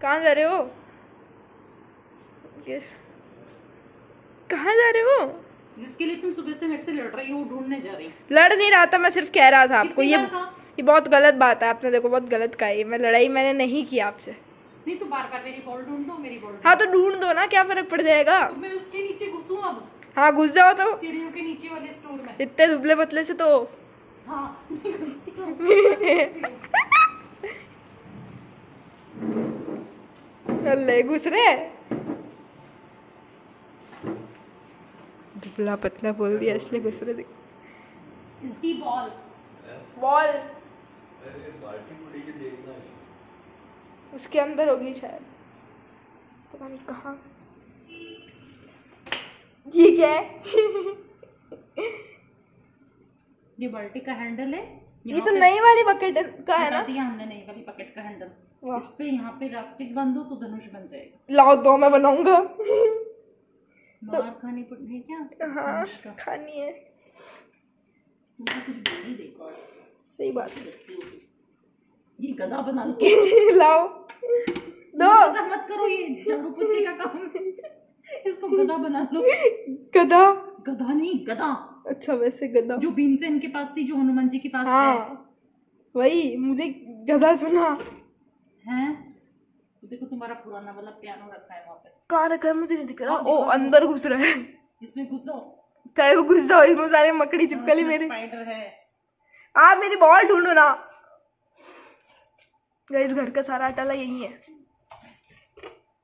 कहाँ जा रहे हो? कहाँ जा रहे हो? जिसके लिए तुम सुबह से मेरे से लड़ रही हो ढूँढने जा रही हो। लड़ नहीं रहा था मैं सिर्फ़ कह रहा था आपको। ये ये बहुत गलत बात है आपने देखो बहुत गलत कहा ये। मैं लड़ाई मैंने नहीं की आपसे। नहीं तो बार बार मेरी बॉल ढूंढ दो मेरी बॉल हाँ तो ढूंढ दो ना क्या फ़र्क पड़ जाएगा? तो मैं उसके नीचे घुसूं अब। हाँ घुस जाओ तो। सीढ़ियों के नीचे वाले स्टोर में। इतने दुबले पतले से तो। हाँ अल्ले घुस रहे दुबला पतला बोल दिया इसलिए घुस रहे थे इसकी बॉल। बॉल। उसके अंदर होगी शायद। पता नहीं कहाँ। ये क्या है। ये बाल्टी का हैंडल है। ये तो नई वाली बकेट का है ना? दिया हमने नई वाली पकेट का हैंडल। इस पे यहाँ पे इलास्टिक हो तो धनुष बन जाएगा। लाओ दो मैं बनाऊँगा। मार खानी पड़नी है क्या? हाँ खानी है। सही बात। हो। ये गधा बना लो। लाओ। दो। गधा मत करो ये झाड़ू पोछे का काम। है इसको गधा बना लो। गधा? गधा नहीं गधा। अच्छा वैसे गधा। जो भीमसेन के पास थी जो हनुमान जी के पास हाँ, है। हाँ। वही मुझे गधा सुना। हैं? तो देखो तुम्हारा पुराना वाला पियानो रखा है वहाँ पे। कहाँ रखा है? मुझे नहीं दिख रहा। ओ अंदर घुस रहा है। इसमें घुसो। काय को घुस जाओ इसमें सारे मकड़ी चिपकली मेरे। स्पाइडर है। आप मेरी बॉल ढूंढो ना। इस घर का सारा अटाला यही है।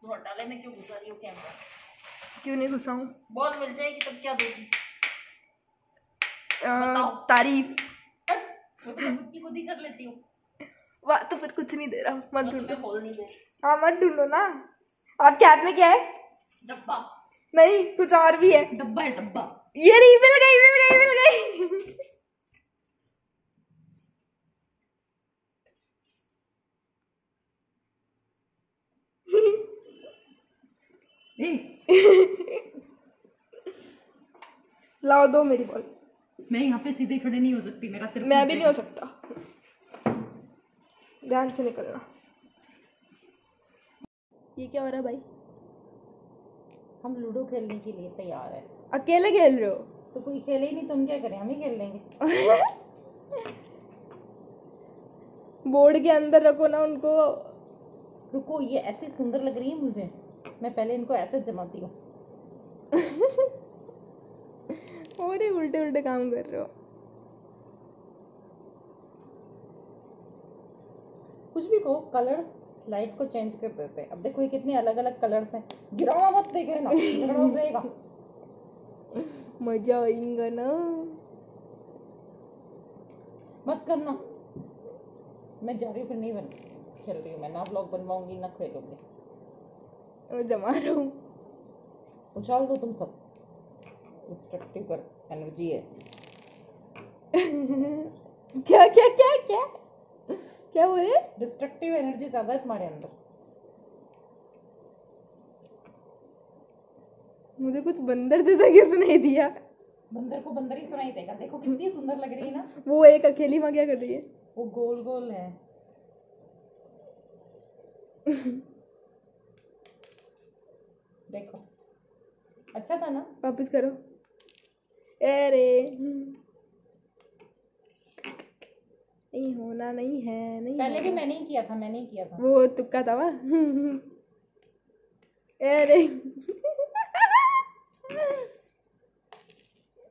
तो में क्यों घुसा रही हो कैमरा क्यों नहीं घुसा हूँ बॉल मिल जाएगी तब क्या दोगी? तारीफ़। वो तो ही कर लेती हूँ। वाह तो फिर कुछ नहीं दे रहा मत ढूंढो। नहीं। हाँ मत ढूंढो ना। क्या हाथ में क्या है? डब्बा। नहीं कुछ और भी है। डब्बा है डब्बा। ये रही मिल गई मिल गई मिल गई। लाओ दो मेरी बॉल मैं यहाँ पे सीधे खड़े नहीं हो सकती मेरा सिर मैं भी नहीं हो सकता। ध्यान से निकलना ये क्या हो रहा है भाई? हम लूडो खेलने के लिए तैयार है। अकेले खेल रहे हो? तो कोई खेले ही नहीं तुम क्या करें? हम ही खेल लेंगे। बोर्ड के अंदर रखो ना उनको। रुको ये ऐसे सुंदर लग रही है मुझे। मैं पहले इनको ऐसे जमाती हूँ। और ही उल्टे उल्टे काम कर रहे हो। कुछ भी कहो कलर्स लाइफ को चेंज कर देते हैं अब देखो ये कितने अलग अलग कलर्स हैं। गिरावा मत देखे ना हो जाएगा। मज़ा आएगा ना। मत करना। मैं जा रही हूँ फिर नहीं बन खेल रही हूँ मैं। ना ब्लॉग बनवाऊँगी ना खेलूँगी। मैं जमा रहा। हूँ उछाल दो तुम सब। डिस्ट्रक्टिव कर एनर्जी है। क्या क्या क्या क्या? क्या बोले डिस्ट्रक्टिव एनर्जी ज़्यादा है तुम्हारे अंदर। मुझे कुछ बंदर जैसा किस नहीं दिया? बंदर को बंदर ही सुनाई देगा। देखो कितनी सुंदर लग रही है ना। वो एक अकेली माँ क्या कर रही है? वो गोल गोल है। देखो। अच्छा था ना? वापस करो। अरे नहीं होना नहीं है नहीं पहले भी मैंने ही किया था मैंने ही किया था। वो तुक्का था वा अरे।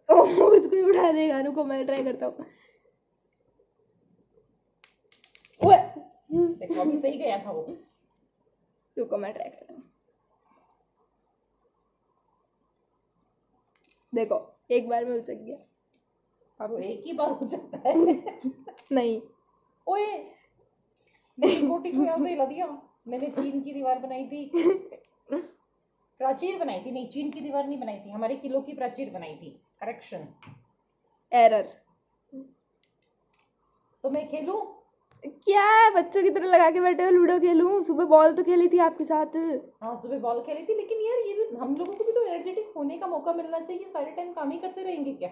ओ उसको उड़ा देगा रुको मैं ट्राई करता हूँ। ओए। देखो अभी सही गया था वो। रुको मैं ट्राई करता हूँ। देखो एक बार में उचक गया। अब एक ही बार हो जाता है। नहीं। ओए मेरी कोटी को यहाँ से हिला दिया। मैंने चीन की दीवार बनाई थी। प्राचीर बनाई थी नहीं चीन की दीवार नहीं बनाई थी। हमारे किलो की प्राचीर बनाई थी। करेक्शन एरर तो मैं खेलूं? क्या है? बच्चों की तरह लगा के बैठे हो लूडो खेलूं? सुबह बॉल तो खेली थी आपके साथ। हाँ सुबह बॉल खेली थी लेकिन यार ये भी हम लोगों को भी तो एनर्जेटिक होने का मौका मिलना चाहिए। सारे टाइम काम ही करते रहेंगे क्या?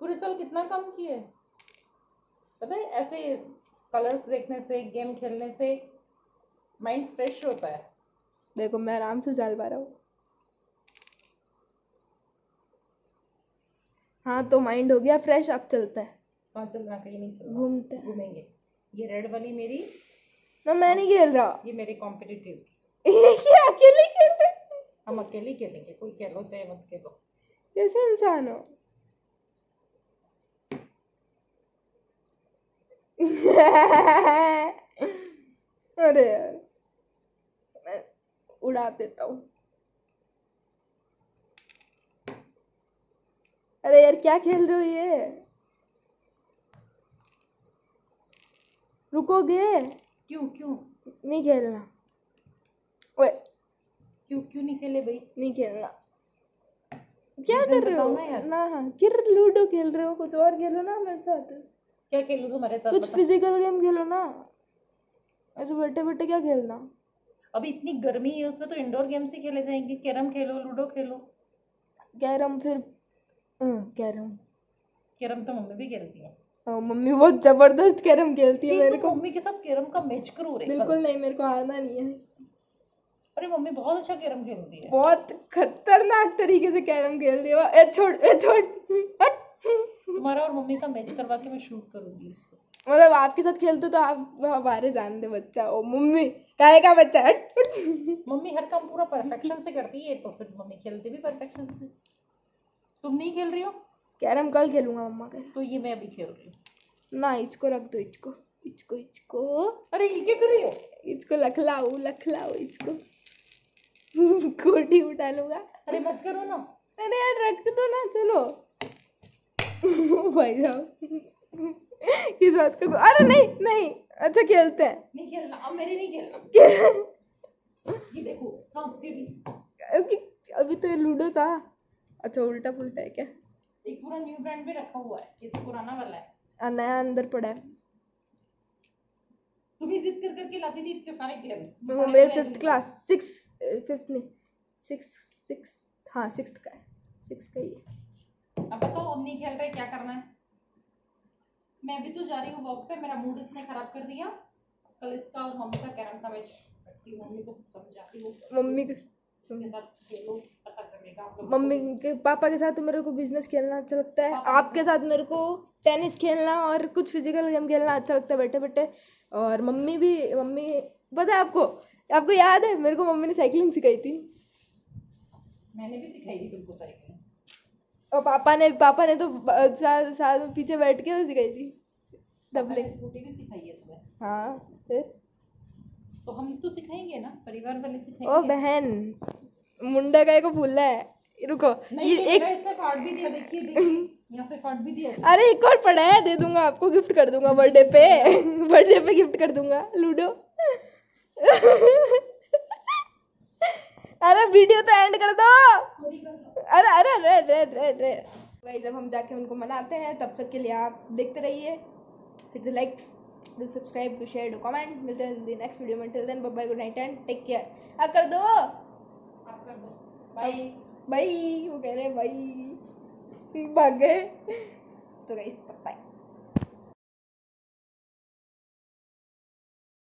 पूरे साल कितना काम है? पता है ऐसे कलर्स देखने से गेम खेलने से माइंड फ्रेश होता है। देखो मैं आराम से उछाल पा रहा हूँ। हाँ तो माइंड हो गया फ्रेश अब चलता है। कहाँ चलना कहीं नहीं चलना। घूमते घूमेंगे। ये रेड वाली मेरी ना मैं नहीं खेल रहा। ये मेरे कॉम्पिटिटिव ये अकेले खेल रहे हम अकेले खेलेंगे कोई खेलो चाहे मत खेलो। कैसे इंसान हो? अरे यार मैं उड़ा देता हूँ। अरे यार क्या खेल रहे हो ये? रुकोगे? क्यों क्यों? नहीं खेलना। ओए क्यों क्यों नहीं खेले भाई? नहीं खेलना। क्या कर रहे हो? ना हाँ किर लूडो खेल रहे हो कुछ और खेलो ना मेरे साथ। क्या खेलूं तुम्हारे साथ? कुछ फ़िज़िकल गेम खेलो ना। ऐसे बैठे बैठे क्या खेलना? अभी इतनी गर्मी है उसमें तो इंडोर गेम्स ही खेले जाएँगे। कैरम खेलो लूडो खेलो। कैरम फिर कैरम। कैरम तो मम्मी भी खेलती है। मम्मी बहुत ज़बरदस्त कैरम खेलती है मेरे तो को। मम्मी के साथ कैरम का मैच करो रे। बिल्कुल नहीं मेरे को हारना नहीं है। अरे मम्मी बहुत अच्छा कैरम खेलती है। बहुत खतरनाक तरीके से कैरम खेल रही है। छोड़ छोड़। तुम्हारा और मम्मी का मैच करवा के मैं शूट करूँगी उसको। मतलब आपके साथ खेलते तो आप हमारे जान दे बच्चा। ओ मम्मी काहे का बच्चा? हट। मम्मी हर काम पूरा परफेक्शन से करती है तो फिर मम्मी खेलती भी परफेक्शन से। तुम नहीं खेल रही हो? कैरम कल खेलूँगा मम्मा के तो ये मैं अभी खेल रही हूँ। ना इसको रख दो इसको इसको इसको। अरे ये क्या कर रही हो? इसको लखलाओ लखलाओ इसको। कोठी उठा लूँगा। अरे मत करो ना। अरे यार रख दो ना चलो। भाई साहब। किस बात का अरे नहीं नहीं। अच्छा खेलते हैं। नहीं खेलना अब मेरे नहीं खेलना। ये देखो सांप सीढ़ी अभी अभी तो लूडो था। अच्छा उल्टा पुल्टा है क्या? एक पूरा न्यू ब्रांड भी रखा हुआ है। ये तो पुराना वाला है। नया अंदर पड़ा है। तुम ही जिद कर करके लाती थी इतने सारे गेम्स वो मेरे फिफ्थ क्लास सिक्स फिफ्थ नहीं सिक्स सिक्स हाँ सिक्स का है। सिक्स का ही है। अब बताओ नहीं खेल रहे क्या करना है। मैं भी तो जा रही हूँ वॉक पे मेरा मूड इसने खराब कर दिया। कल इसका और मम्मी का कैरम का मैच करती हूँ मम्मी को समझाती हूँ। मम्मी के मम्मी के पापा के साथ तो मेरे को बिज़नेस खेलना अच्छा लगता है। आपके साथ मेरे को टेनिस खेलना और कुछ फ़िज़िकल गेम खेलना अच्छा लगता है बैठे बैठे और मम्मी भी मम्मी पता है आपको? आपको याद है मेरे को मम्मी ने साइकिलिंग सिखाई थी। मैंने भी सिखाई थी तुमको साइकिल और पापा ने पापा ने तो साथ साथ में पीछे बैठ के सिखाई थी। डबलिंग स्कूटी भी सिखाई है तुम्हें। हाँ फिर? तो हम तो सिखाएँगे ना परिवार वाले ओ सिखाएँगे बहन मुंडा का को फूल है। रुको नहीं ये ये एक इसने कार्ड भी दिया देखिए देखिए यहाँ से कार्ड भी दिया अरे एक और पड़ा है दे दूँगा आपको गिफ्ट कर दूँगा बर्थडे पे। बर्थडे पे गिफ्ट कर दूँगा लूडो। अरे वीडियो तो एंड कर दो। अरे अरे अरे अरे अरे अरे भाई जब हम जाके उनको मनाते हैं तब तक के लिए आप देखते रहिए। Hit the likes do subscribe do share do comment मिलते हैं जल्दी नेक्स्ट वीडियो में। Till then bye bye good night and take care अब कर दो। आप कर दो। बाय बाय वो कह रहे हैं बाय भाग गए। तो गाइस बाय